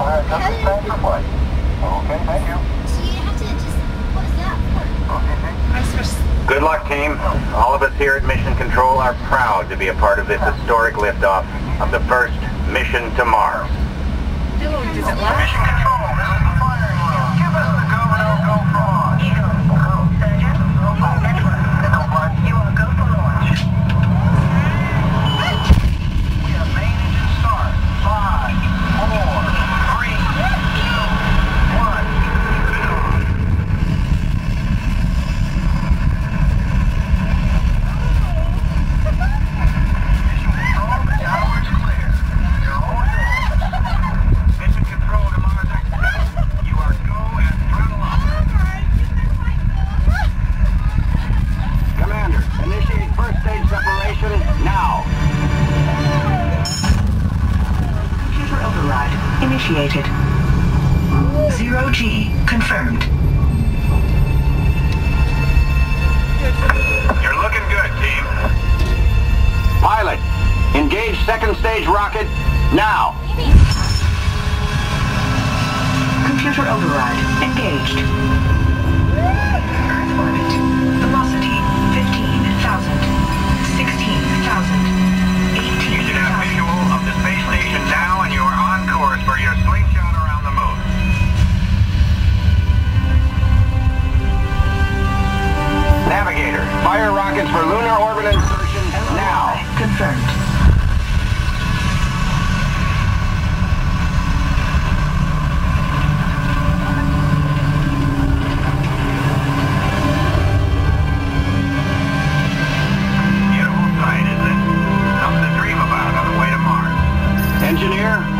Fire just in flight. Okay, thank you. So you have to just, what is that for? Good luck, team. All of us here at Mission Control are proud to be a part of this historic liftoff of the first mission to Mars. Does it Mission last? Control, this is the firing line. Give us the go, no go for launch. Nickel flight. You are go for launch. We have main engine start. Five, four, three, two, one. Mission control, the tower is clear. You're all yours. Mission control to Mars Express. You are go and throttle up. Commander, initiate first stage separation now. Computer override initiated. Zero G confirmed. You're looking good, team. Pilot, engage second stage rocket now. Computer override engaged.